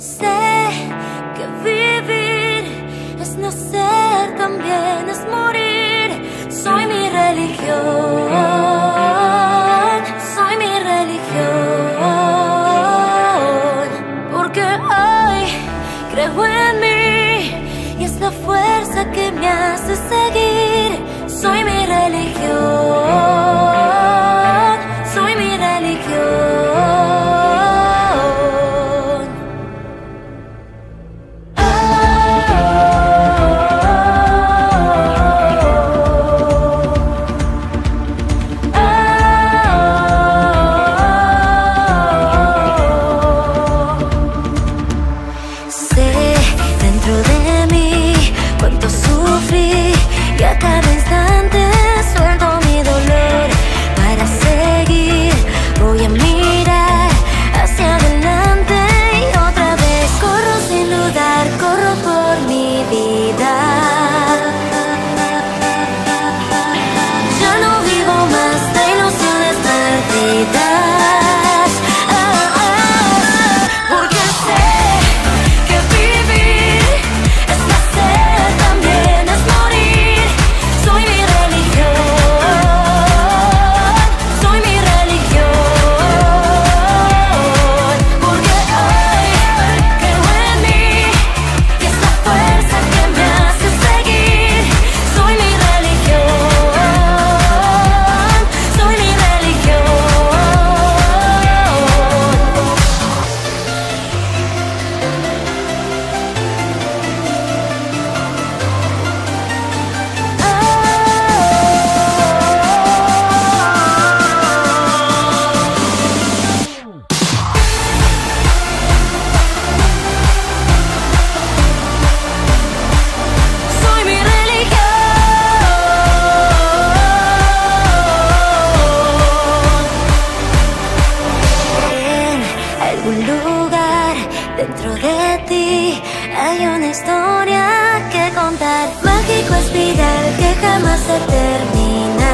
Sé que vivir es nacer, también es morir. Soy mi religión, soy mi religión. Porque hoy creo en mí y es la fuerza que me hace seguir. Soy mi religión. un lugar dentro de ti. Hay una historia que contar. Mágico espiral que jamás se termina.